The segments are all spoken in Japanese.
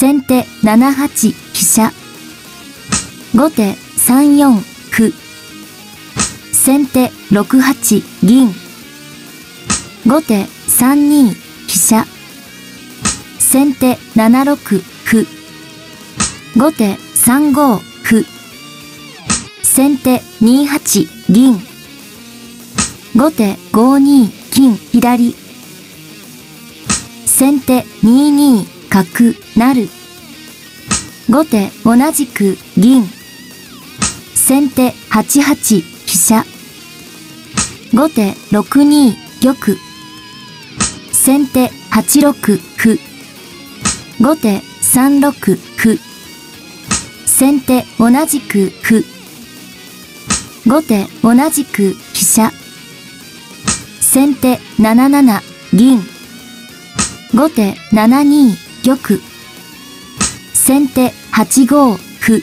先手7八飛車。後手3四歩。先手6八銀。後手3二飛車。先手7六歩。後手3五歩。先手2八銀。後手5二金左。先手2二角成。後手同じく銀。先手8八飛車。後手6二玉。先手8六歩。後手3六歩。先手同じく歩。後手同じく飛車。先手7七銀。後手7二玉。先手8五歩。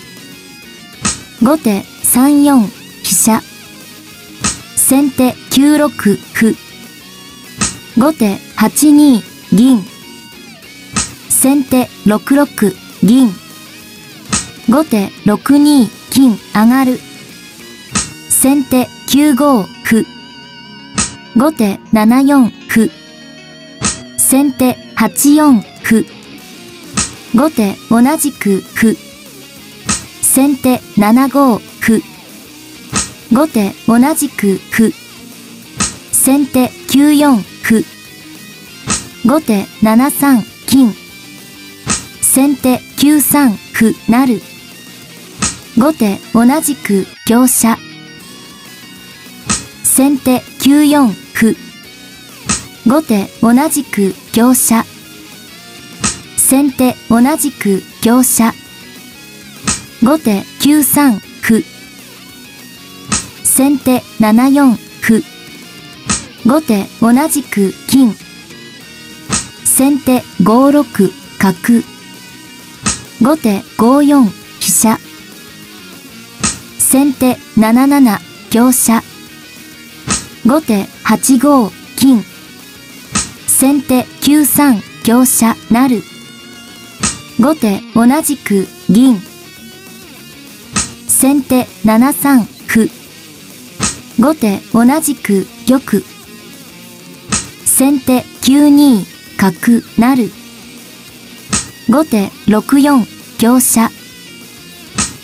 後手3四飛車。先手9六歩。後手8二銀。先手6六銀。後手6二金上がる。先手9五歩。後手7四歩。先手8四歩。後手同じく歩。先手7五歩。後手同じく歩。先手9四歩。後手7三金。先手9三歩成。後手同じく香車。先手9四歩。後手同じく香車。先手同じく香車。後手9三歩。先手7四歩。後手同じく金。先手5六角。後手5四飛車。先手7七香車。後手8五金。先手9三香車成。後手同じく銀。先手7三歩。後手同じく玉。先手9二角成。後手6四香車。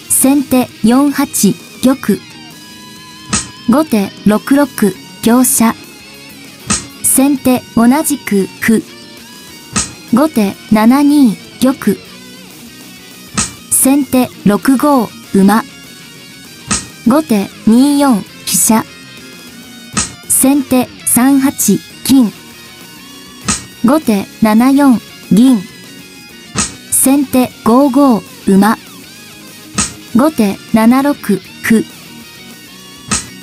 先手4八玉。後手6六香車。先手同じく歩。後手7二玉。先手6五馬。後手2四飛車。先手3八金。後手7四銀。先手5五馬。後手7六歩。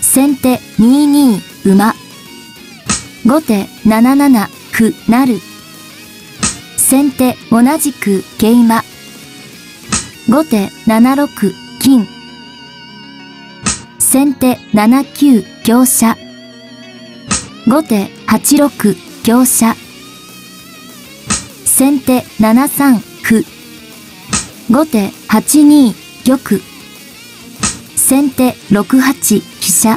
先手2二馬。後手7七歩成。先手同じく桂馬。後手7六金。先手7九香車。後手8六香車。先手7三歩。後手8二玉。先手6八飛車。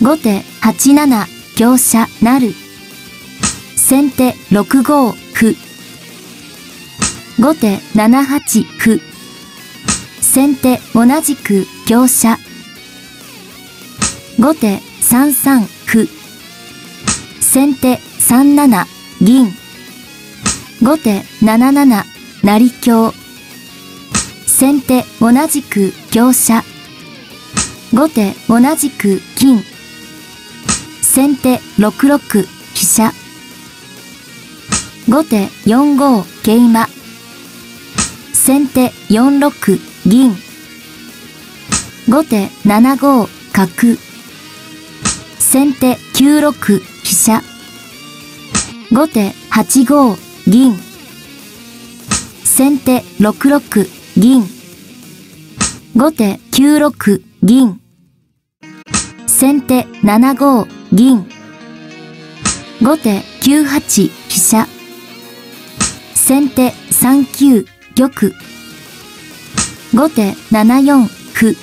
後手8七香車成。先手6五。後手7八歩。先手同じく香車。後手3三歩。先手3七銀。後手7七成香。先手同じく香車。後手同じく金。先手6六飛車。後手4五桂馬。先手4六銀。後手7五角。先手9六飛車。後手8五銀。先手6六銀。後手9六銀。先手7五銀。後手9八飛車。先手3九玉。後手7四歩。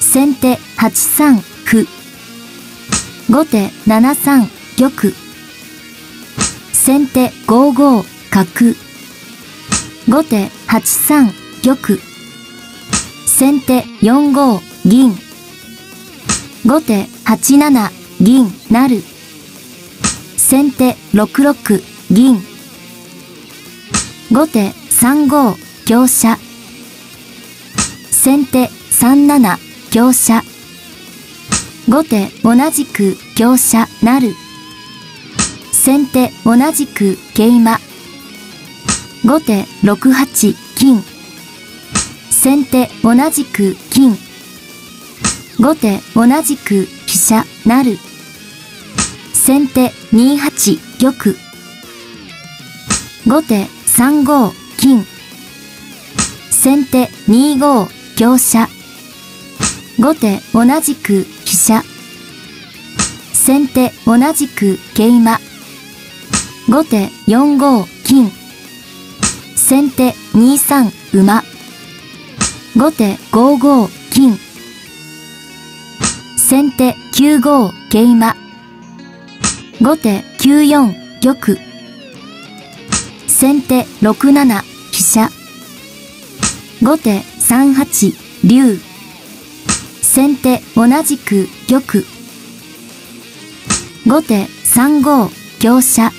先手8三歩。後手7三玉。先手5五角。後手8三玉。先手4五銀。後手8七銀成。先手6六銀。後手3五香車。先手3七香車。後手同じく香車なる。先手同じく桂馬。後手6八金。先手同じく金。後手同じく飛車なる。先手2八玉。後手3五金。先手2五香車。後手同じく飛車。先手同じく桂馬。後手4五金。先手2三馬。後手5五金。先手9五桂馬。後手9四玉。先手6七飛車。後手3八竜。先手同じく玉。後手3五香車。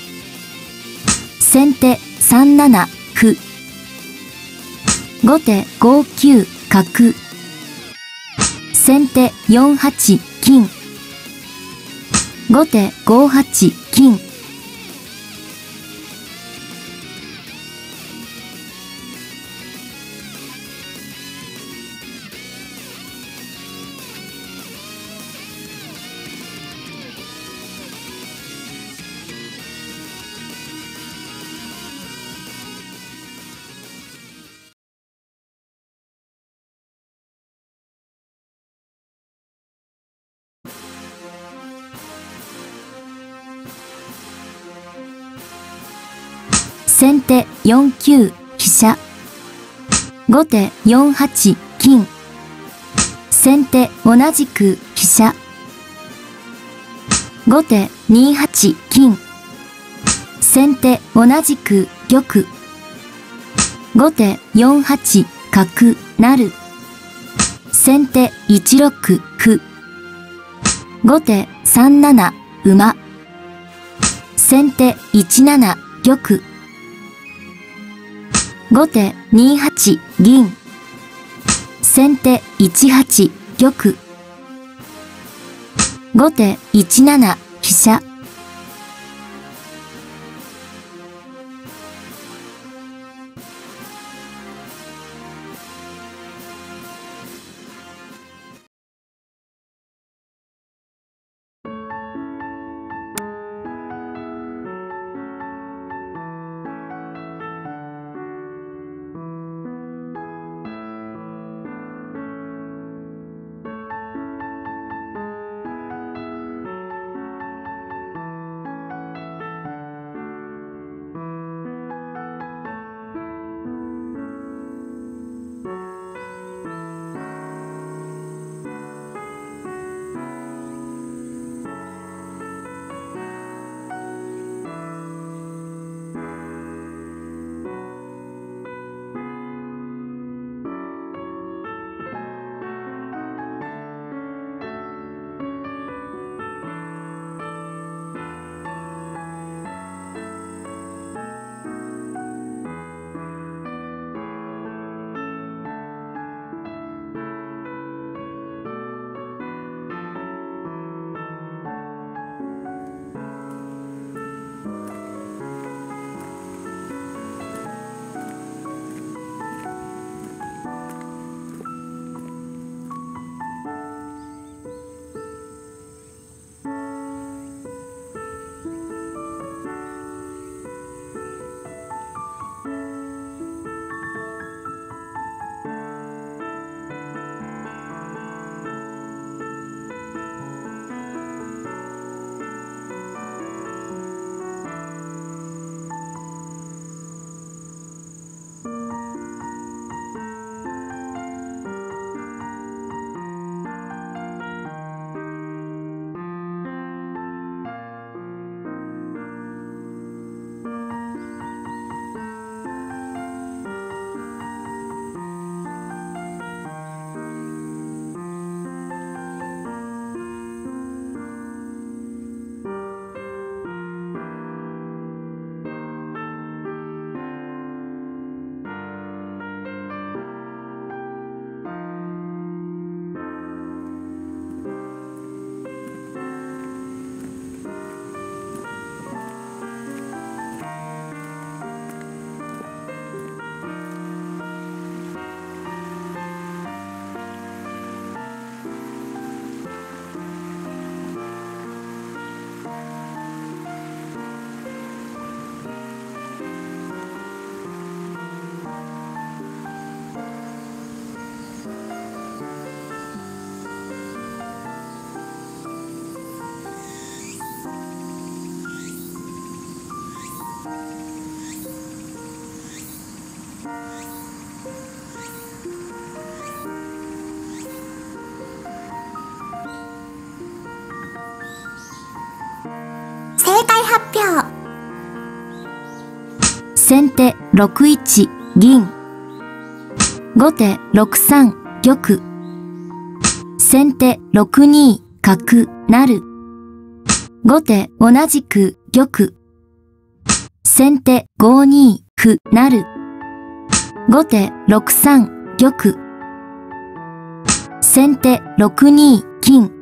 先手3七歩。後手5九角。先手4八金。後手5八先手4九飛車。後手4八金。先手同じく飛車。後手2八金。先手同じく玉。後手4八角成。先手1六歩。後手3七馬。先手1七玉。後手2八銀。先手1八玉。後手1七発表先手6一銀後手6三玉。先手6二角。成後手同じく玉先手5二歩成後手6三玉。先手6二金。